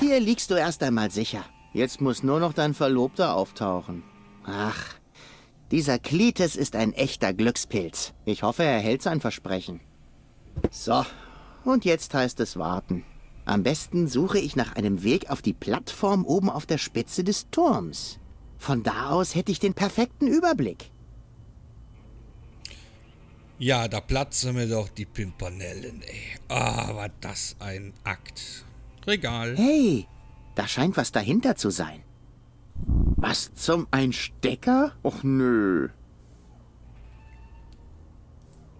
Hier liegst du erst einmal sicher. Jetzt muss nur noch dein Verlobter auftauchen. Ach, dieser Klites ist ein echter Glückspilz. Ich hoffe, er hält sein Versprechen. So, und jetzt heißt es warten. Am besten suche ich nach einem Weg auf die Plattform oben auf der Spitze des Turms. Von da aus hätte ich den perfekten Überblick. Ja, da platzen mir doch die Pimpanellen, ey. Ah, war das ein Akt. Regal. Hey, da scheint was dahinter zu sein. Was zum ein Stecker? Och nö.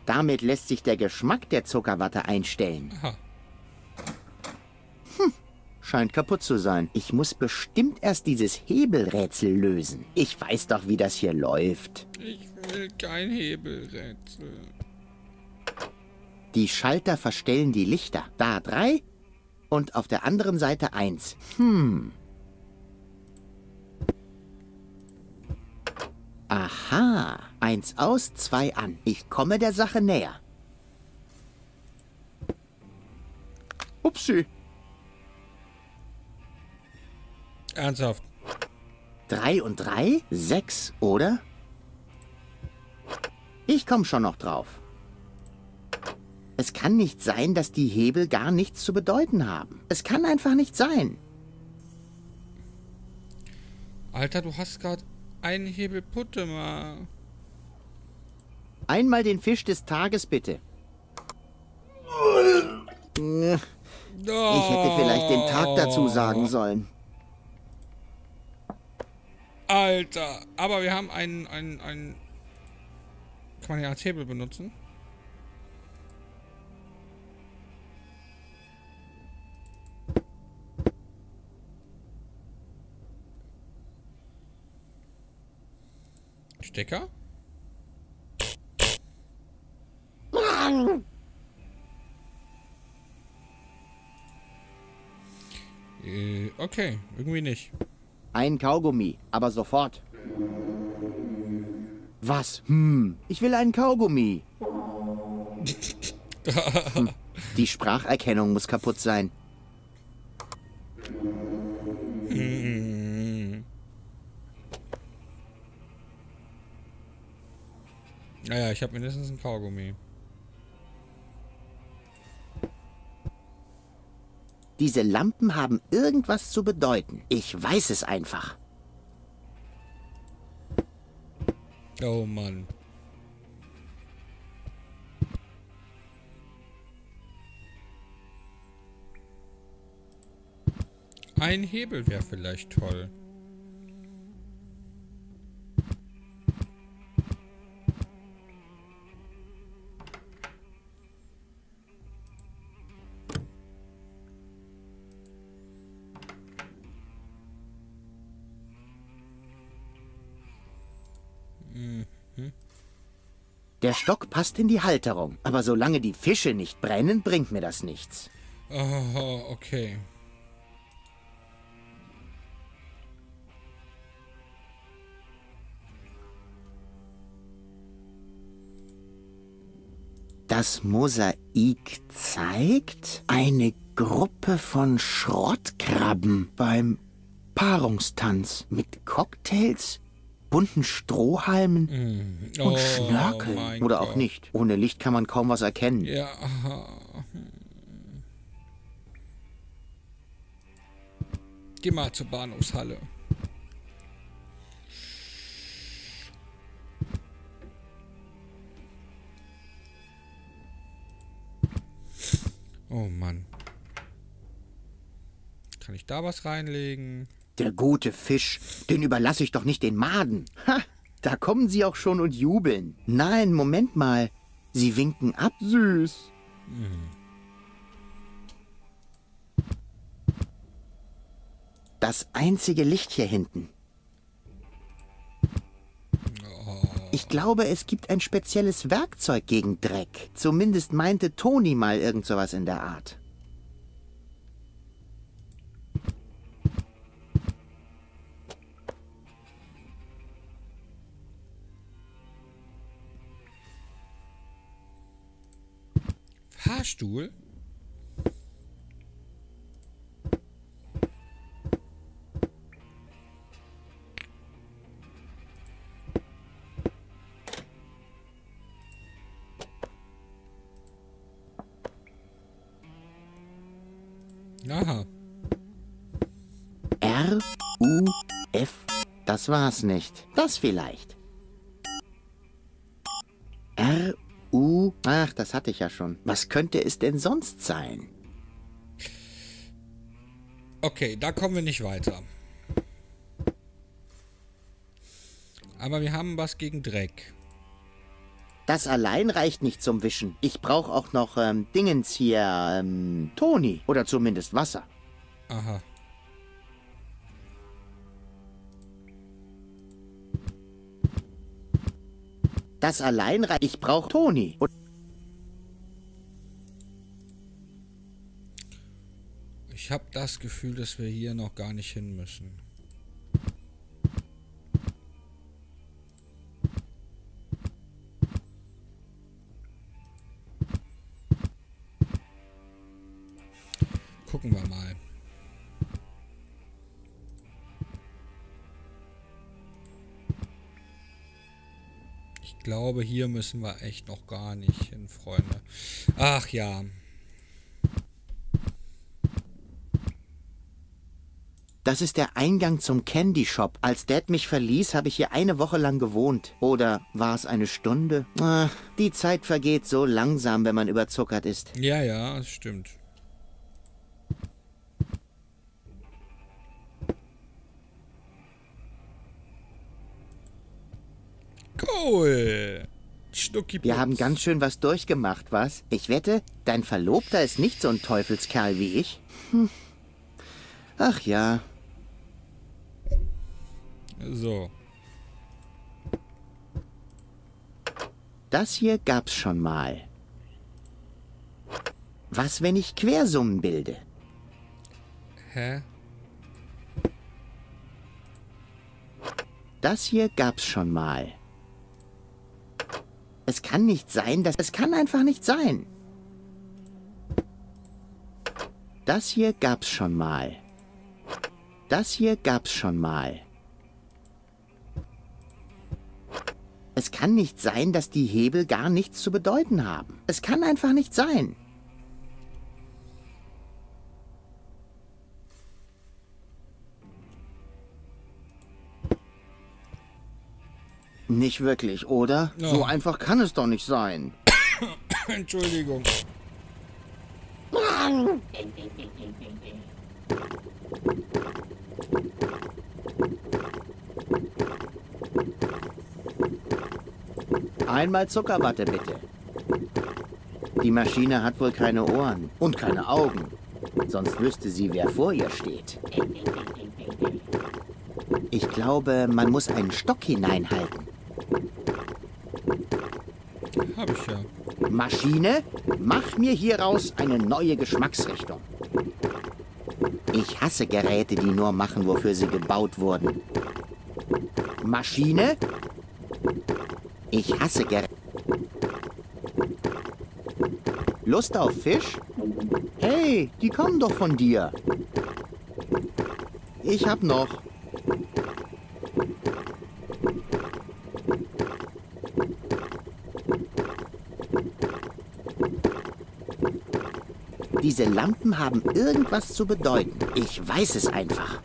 Damit lässt sich der Geschmack der Zuckerwatte einstellen. Aha. Scheint kaputt zu sein. Ich muss bestimmt erst dieses Hebelrätsel lösen. Ich weiß doch, wie das hier läuft. Ich will kein Hebelrätsel. Die Schalter verstellen die Lichter. Da drei und auf der anderen Seite eins. Hm. Aha. Eins aus, zwei an. Ich komme der Sache näher. Upsi. Ernsthaft. Drei und drei? Sechs, oder? Ich komm schon noch drauf. Es kann nicht sein, dass die Hebel gar nichts zu bedeuten haben. Es kann einfach nicht sein. Alter, du hast gerade einen Hebel Putte mal. Einmal den Fisch des Tages, bitte. Ich hätte vielleicht den Tag dazu sagen sollen. Alter, aber wir haben einen, einen, einen... Kann man ja als Hebel benutzen? Stecker? Äh, okay, irgendwie nicht. Ein Kaugummi, aber sofort. Was? Hm, ich will einen Kaugummi. Hm, die Spracherkennung muss kaputt sein. Naja, ich habe mindestens einen Kaugummi. Diese Lampen haben irgendwas zu bedeuten. Ich weiß es einfach. Oh Mann. Ein Hebel wäre vielleicht toll. Der Stock passt in die Halterung, aber solange die Fische nicht brennen, bringt mir das nichts. Oh, okay. Das Mosaik zeigt eine Gruppe von Schrottkrabben beim Paarungstanz mit Cocktails, bunten Strohhalmen Mm. und Oh, Schnörkeln. mein Oder auch Gott. nicht. Ohne Licht kann man kaum was erkennen. Ja. aha. Geh mal zur Bahnhofshalle. Oh Mann. Kann ich da was reinlegen? Der gute Fisch, den überlasse ich doch nicht den Maden. Ha, da kommen sie auch schon und jubeln. Nein, Moment mal. Sie winken ab. Süß. Das einzige Licht hier hinten. Ich glaube, es gibt ein spezielles Werkzeug gegen Dreck. Zumindest meinte Toni mal irgend sowas in der Art. Fahrstuhl? Aha. R, U, F. Das war's nicht. Das vielleicht. Ach, das hatte ich ja schon. Was könnte es denn sonst sein? Okay, da kommen wir nicht weiter. Aber wir haben was gegen Dreck. Das allein reicht nicht zum Wischen. Ich brauche auch noch ähm, Dingens hier, ähm, Toni. Oder zumindest Wasser. Aha. Das allein reicht. Ich brauche Toni. Und Ich habe das Gefühl, dass wir hier noch gar nicht hin müssen. Gucken wir mal. Ich glaube, hier müssen wir echt noch gar nicht hin, Freunde. Ach ja. Das ist der Eingang zum Candy Shop. Als Dad mich verließ, habe ich hier eine Woche lang gewohnt. Oder war es eine Stunde? Ah, die Zeit vergeht so langsam, wenn man überzuckert ist. Ja, ja, das stimmt. Cool. Schnucki Wir haben ganz schön was durchgemacht, was? Ich wette, dein Verlobter ist nicht so ein Teufelskerl wie ich. Hm. Ach ja, So. das hier gab's schon mal. Was, wenn ich Quersummen bilde? Hä? Das hier gab's schon mal. Es kann nicht sein, dass... Es kann einfach nicht sein. Das hier gab's schon mal. Das hier gab's schon mal. Es kann nicht sein, dass die Hebel gar nichts zu bedeuten haben. Es kann einfach nicht sein. Nicht wirklich, oder? Ja. So einfach kann es doch nicht sein. Entschuldigung. Einmal Zuckerwatte bitte. Die Maschine hat wohl keine Ohren und keine Augen. Sonst wüsste sie, wer vor ihr steht. Ich glaube, man muss einen Stock hineinhalten. Hab ich ja. Maschine, mach mir hieraus eine neue Geschmacksrichtung. Ich hasse Geräte, die nur machen, wofür sie gebaut wurden. Maschine, ich hasse Geräte. Lust auf Fisch? Hey, die kommen doch von dir. Ich hab noch. Diese Lampen haben irgendwas zu bedeuten. Ich weiß es einfach.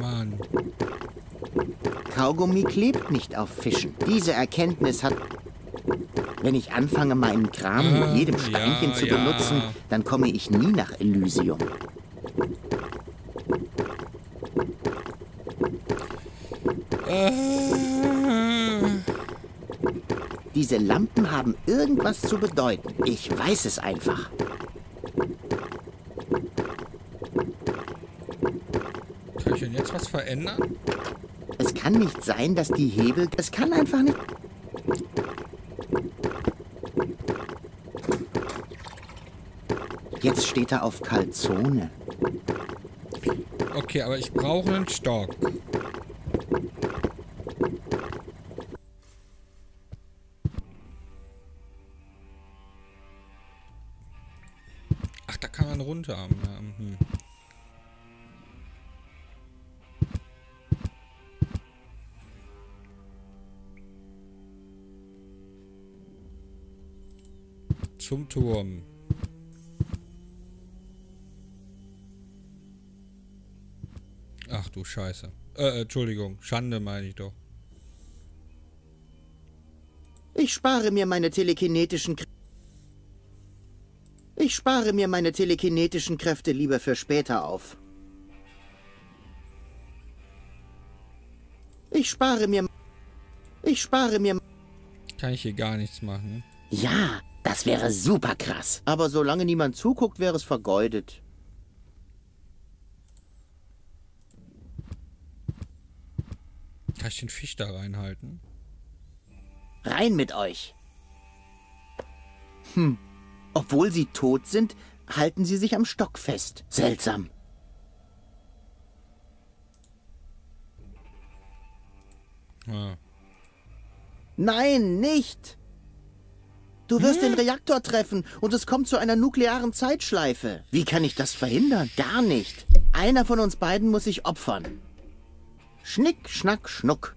Mann. Kaugummi klebt nicht auf Fischen. Diese Erkenntnis hat... Wenn ich anfange, meinen Kram mit Ah, jedem Steinchen ja, zu ja. benutzen, dann komme ich nie nach Elysium. Äh, Diese Lampen haben irgendwas zu bedeuten. Ich weiß es einfach. kann ich denn jetzt was verändern? Es kann nicht sein, dass die Hebel... Es kann einfach nicht... Jetzt steht er auf Calzone. Okay, aber ich brauche einen Stock. Zum Turm. Ach du Scheiße. Äh, Entschuldigung. Schande meine ich doch. Ich spare mir meine telekinetischen Kr Ich spare mir meine telekinetischen Kräfte lieber für später auf. Ich spare mir Ich spare mir Kann ich hier gar nichts machen. Ja, das wäre super krass. Aber solange niemand zuguckt, wäre es vergeudet. Kann ich den Fisch da reinhalten? Rein mit euch. Hm. Obwohl sie tot sind, halten sie sich am Stock fest. Seltsam. Ah. Nein, nicht! Du wirst den Reaktor treffen und es kommt zu einer nuklearen Zeitschleife. Wie kann ich das verhindern? Gar nicht. Einer von uns beiden muss sich opfern. Schnick, schnack, schnuck.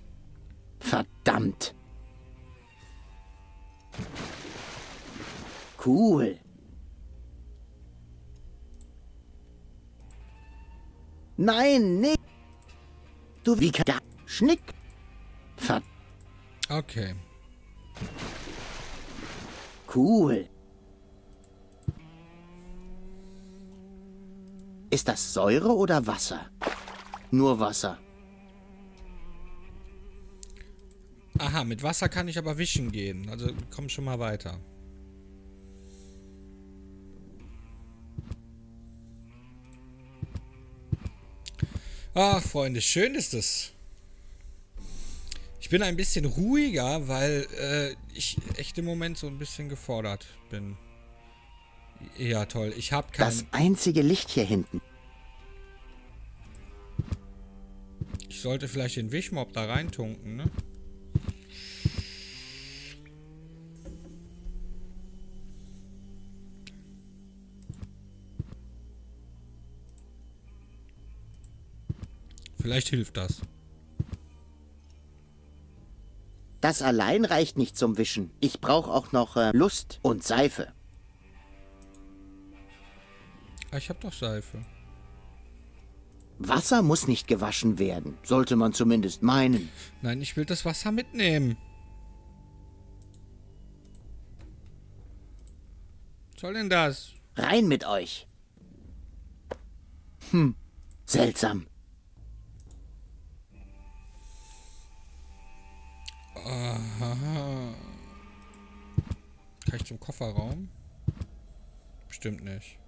Verdammt. Cool. Nein, nicht. Du wie kann da Schnick. Verdammt. Okay. Cool. Ist das Säure oder Wasser? Nur Wasser. Aha, mit Wasser kann ich aber wischen gehen. Also komm schon mal weiter. Ach, Freunde, schön ist es. Ich bin ein bisschen ruhiger, weil äh, ich echt im Moment so ein bisschen gefordert bin. Ja, toll. Ich habe kein... Das einzige Licht hier hinten. Ich sollte vielleicht den Wischmob da reintunken, ne? Vielleicht hilft das. Das allein reicht nicht zum Wischen. Ich brauche auch noch äh, Lust und Seife. Ah, ich habe doch Seife. Wasser muss nicht gewaschen werden. Sollte man zumindest meinen. Nein, ich will das Wasser mitnehmen. Was soll denn das? Rein mit euch. Hm, seltsam. Aha. Kann ich zum Kofferraum? Bestimmt nicht.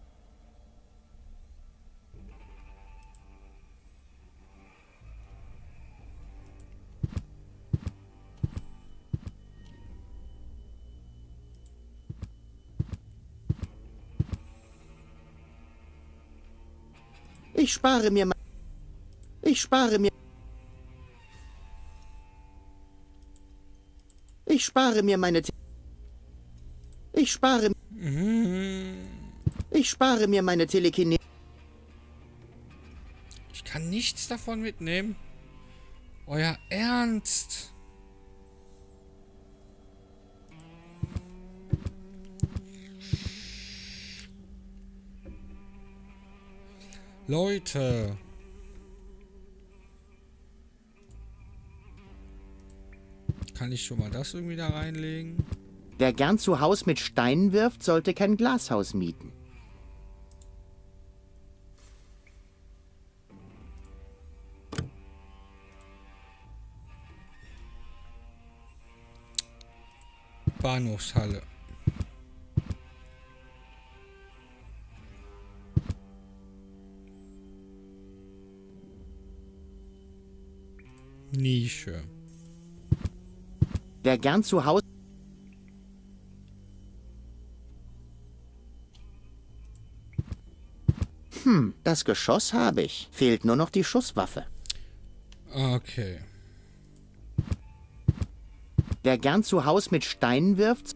Ich spare mir... Ich spare mir... Ich spare mir meine... Te ich spare... Ich spare mir meine Telekine... Ich kann nichts davon mitnehmen. Euer Ernst? Leute. Kann ich schon mal das irgendwie da reinlegen? Wer gern zu Haus mit Steinen wirft, sollte kein Glashaus mieten. Bahnhofshalle. Nische. Wer gern zu Haus... Hm, das Geschoss habe ich. Fehlt nur noch die Schusswaffe. Okay. Wer gern zu Haus mit Steinen wirft,